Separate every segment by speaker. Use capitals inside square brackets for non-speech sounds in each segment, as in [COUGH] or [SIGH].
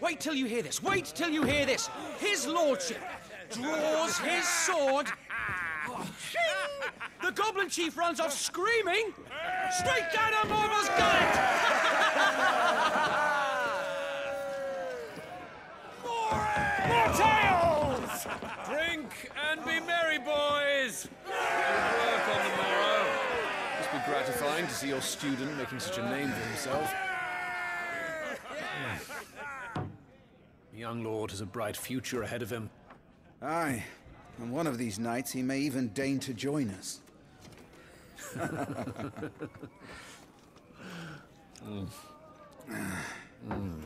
Speaker 1: Wait till you hear this. Wait till you hear this. His lordship draws his sword. The goblin chief runs off screaming straight down a Morbol's gullet.
Speaker 2: More tales! Drink and be merry, boys! Good work on the morrow.
Speaker 3: Must be gratifying to see your student making such a name for himself. The young lord has a bright future ahead of him.
Speaker 4: Aye, and one of these nights he may even deign to join us.
Speaker 5: Are [LAUGHS] [LAUGHS] mm. ah. mm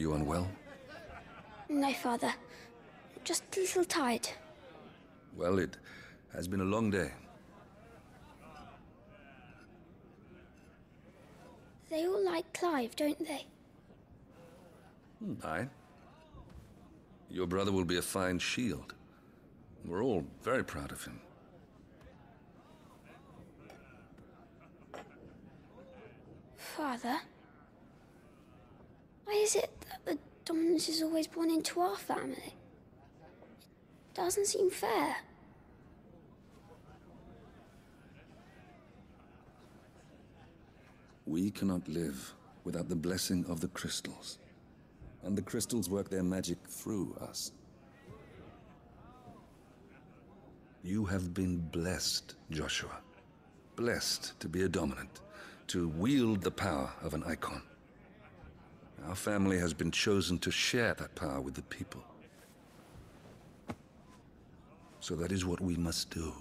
Speaker 5: you unwell?
Speaker 6: No, Father. Just a little tired.
Speaker 5: Well, it has been a long day.
Speaker 6: They all like Clive, don't they?
Speaker 5: Hmm, aye. Your brother will be a fine shield. We're all very proud of him.
Speaker 6: Father? Why is it that the dominants is always born into our family? Doesn't seem fair.
Speaker 5: We cannot live without the blessing of the crystals. And the crystals work their magic through us. You have been blessed, Joshua. Blessed to be a dominant, to wield the power of an Eikon. Our family has been chosen to share that power with the people. So that is what we must do.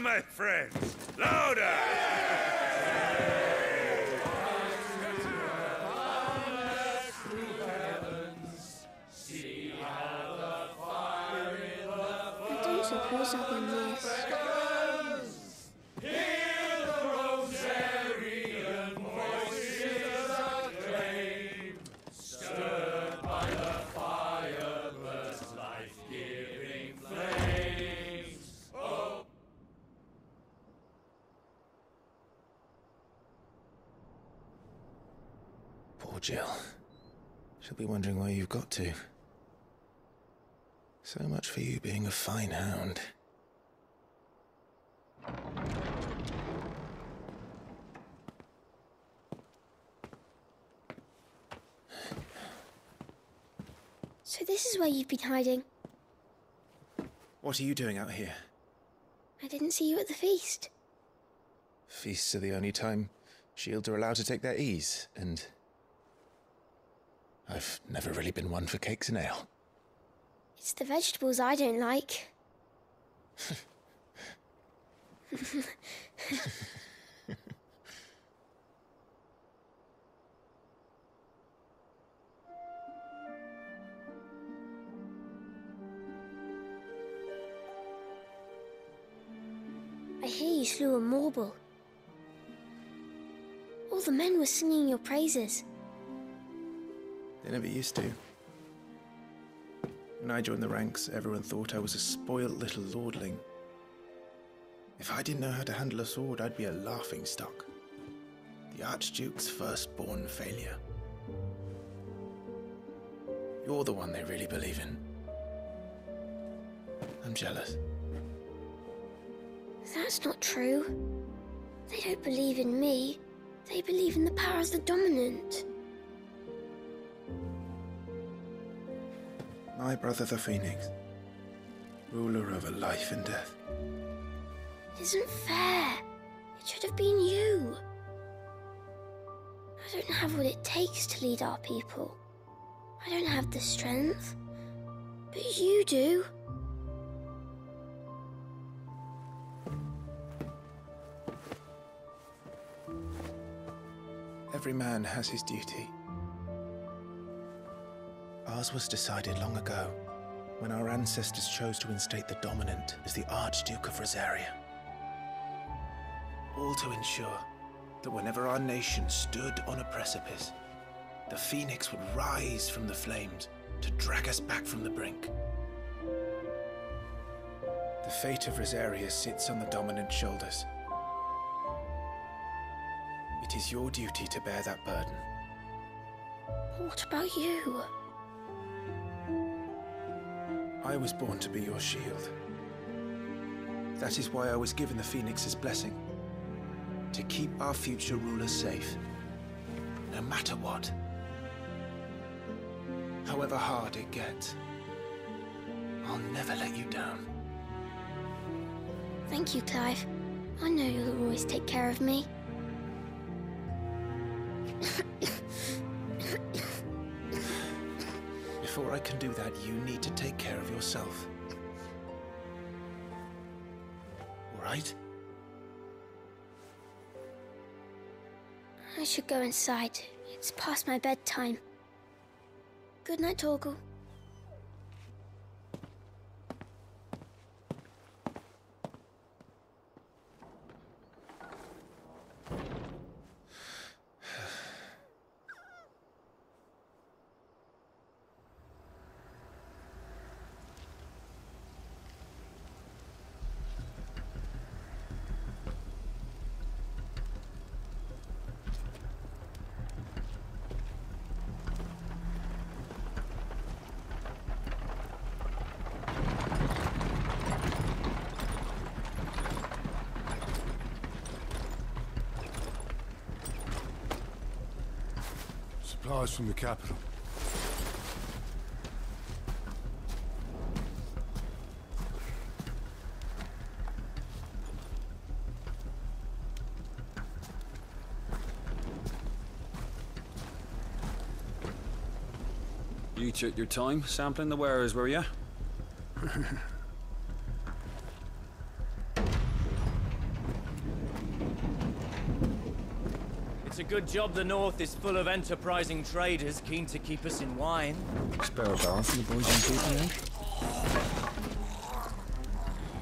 Speaker 2: My friends! Louder!
Speaker 7: Jill. She'll be wondering where you've got to. So much for you being a fine hound.
Speaker 6: So this is where you've been hiding.
Speaker 7: What are you doing out here?
Speaker 6: I didn't see you at the feast.
Speaker 7: Feasts are the only time shields are allowed to take their ease, and. I've never really been one for cakes and ale.
Speaker 6: It's the vegetables I don't like. I hear you slew a Morbol. All the men were singing your praises.
Speaker 7: They never used to. When I joined the ranks, everyone thought I was a spoilt little lordling. If I didn't know how to handle a sword, I'd be a laughing stock. The Archduke's firstborn failure. You're the one they really believe in. I'm jealous.
Speaker 6: That's not true. They don't believe in me. They believe in the power of the dominant.
Speaker 7: My brother the Phoenix, ruler over life and death.
Speaker 6: It isn't fair. It should have been you. I don't have what it takes to lead our people. I don't have the strength. But you do.
Speaker 7: Every man has his duty. Ours was decided long ago, when our ancestors chose to instate the dominant as the Archduke of Rosaria. All to ensure that whenever our nation stood on a precipice, the Phoenix would rise from the flames to drag us back from the brink. The fate of Rosaria sits on the dominant shoulders. It is your duty to bear that burden.
Speaker 6: What about you?
Speaker 7: I was born to be your shield. That is why I was given the Phoenix's blessing. To keep our future rulers safe. No matter what. However hard it gets. I'll never let you down.
Speaker 6: Thank you, Clive. I know you'll always take care of me. [LAUGHS]
Speaker 7: Before I can do that, you need to take care of yourself. All right?
Speaker 6: I should go inside. It's past my bedtime. Good night, Torgal.
Speaker 8: Supplies from the capital.
Speaker 3: You took your time sampling the wares, were you? [LAUGHS]
Speaker 2: a good job the North is full of enterprising traders keen to keep us in wine.
Speaker 9: Spare a barrel for the boys on keeping eh?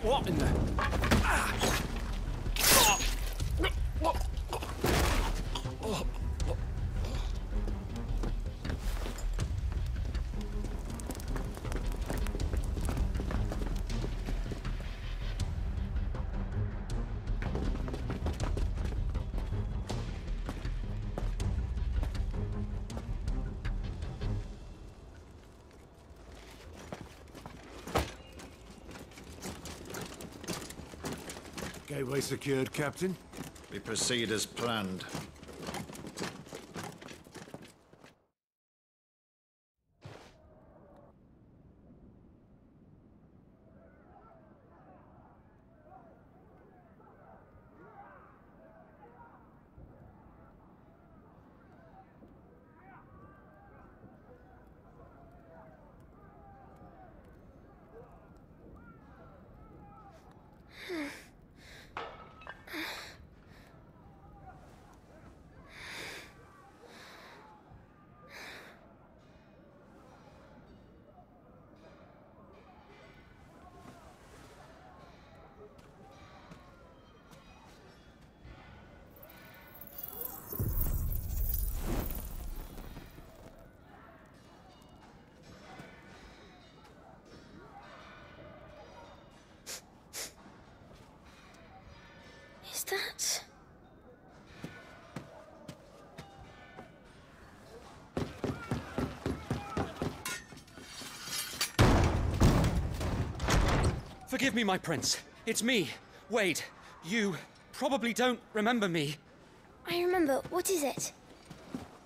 Speaker 2: What in the...
Speaker 8: Gateway secured, Captain.
Speaker 10: We proceed as planned.
Speaker 6: That.
Speaker 1: Forgive me, my prince. It's me, Wade. You probably don't remember me.
Speaker 6: I remember. What is it?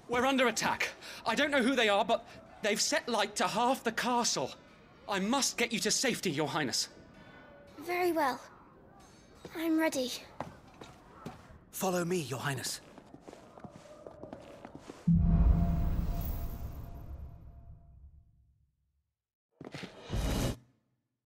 Speaker 1: We're under attack. I don't know who they are, but they've set light to half the castle. I must get you to safety, Your Highness.
Speaker 6: Very well. I'm ready.
Speaker 1: Follow me, Your Highness.